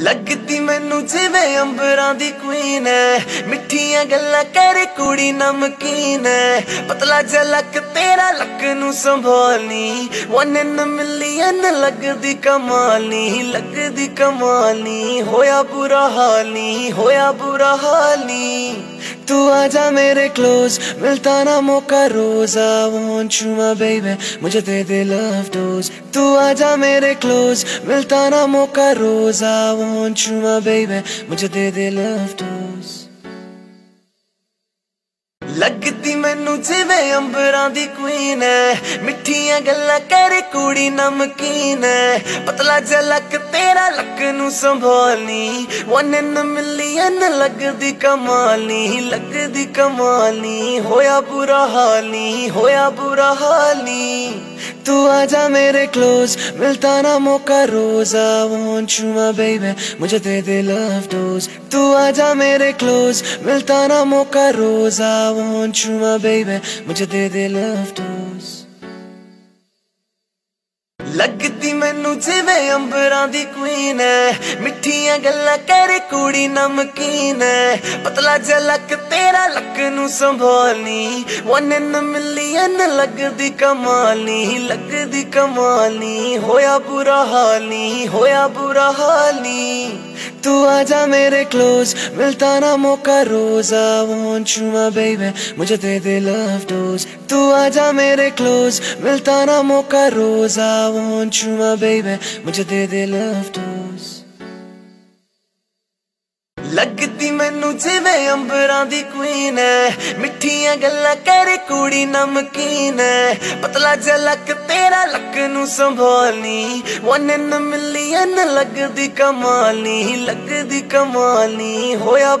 ਲੱਗਦੀ ਮੈਨੂੰ ਜਿਵੇਂ ਅੰਬਰਾਂ ਦੀ ਕੁਈਨ ਐ ਮਿੱਠੀਆਂ ਗੱਲਾਂ ਕਰੇ ਕੁੜੀ ਨਮਕੀਨ ਐ ਪਤਲਾ ਜਲਕ ਤੇਰਾ ਲੱਕ ਨੂੰ ਸੰਭਾਲਨੀ। ਵਨ ਇਨ ਮਿਲੀਅਨ ਲੱਗਦੀ ਕਮਾਲ ਨੀ ਲੱਗਦੀ ਕਮਾਲ ਹੋਇਆ ਬੁਰਾ ਹਾਲ ਨੀ, ਹੋਇਆ ਬੁਰਾ ਹਾਲ ਨੀ। तू आजा मेरे क्लोज मिलता ना मौका रोज। I want you my baby मुझे दे दे लव डोज तू आजा मेरे क्लोज मिलता ना मौका रोज। I want you my baby मुझे दे दे लव डोज ਲੱਗਦੀ ਮੈਨੂੰ ਜਿਵੇਂ ਅੰਬਰਾਂ ਦੀ ਕੁਈਨ ਐ ਮਿੱਠੀਆਂ ਗੱਲਾਂ ਕਰੇ ਕੁੜੀ ਨਮਕੀਨ ਐ ਪਤਲਾ ਜਲਕ ਤੇਰਾ ਲੱਕ ਨੂੰ ਸੰਭਾਲਨੀ। ਵਨ ਇਨ ਮਿਲੀਅਨ ਲੱਗਦੀ ਕਮਾਲ ਨੀ ਲੱਗਦੀ ਕਮਾਲ ਹੋਇਆ ਬੁਰਾ ਹਾਲ ਨੀ, ਹੋਇਆ ਬੁਰਾ ਹਾਲ ਨੀ। तू आजा मेरे क्लोज मिलता ना मौका रोज। आई वांट यू मुझे दे दे लव डोज तू आजा मेरे क्लोज मिलता ना मौका रोज। I want you my baby मुझे दे दे लव डोज ਲੱਗਦੀ ਮੈਨੂੰ ਜਿਵੇਂ ਅੰਬਰਾਂ ਦੀ ਕੁਈਨ ਐ ਮਿੱਠੀਆਂ ਗੱਲਾਂ ਕਰੇ ਕੁੜੀ ਨਮਕੀਨ ਐ ਪਤਲਾ ਜਲਕ ਤੇਰਾ ਲੱਕ ਨੂੰ ਸੰਭਾਲਨੀ। ਵਨ ਇਨ ਮਿਲੀਅਨ ਲੱਗਦੀ ਕਮਾਲ ਨੀ ਲੱਗਦੀ ਕਮਾਲ ਹੋਇਆ ਬੁਰਾ ਹਾਲ ਹੋਇਆ ਬੁਰਾ ਹਾਲ तू आजा मेरे क्लोज मिलता ना मौका रोज। I want you my baby मुझे दे दे लव डोज तू आजा मेरे क्लोज मिलता ना मौका रोज। I want you my baby मुझे दे दे लव डोज ਲੱਗਦੀ ਮੈਨੂੰ ਜਿਵੇਂ ਅੰਬਰਾਂ ਦੀ ਕੁਈਨ ਐ। ਮਿੱਠੀਆਂ ਗੱਲਾਂ ਕਰੇ ਕੁੜੀ ਨਮਕੀਨ ਐ। ਪਤਲਾ ਜਲਕ ਤੇਰਾ ਲੱਕ ਨੂੰ ਸੰਭਾਲਨੀ। ਵਨ ਇਨ ਮਿਲੀਅਨ ਲੱਗਦੀ ਕਮਾਲ ਨੀ, ਲੱਗਦੀ ਕਮਾਲ ਹੋਇਆ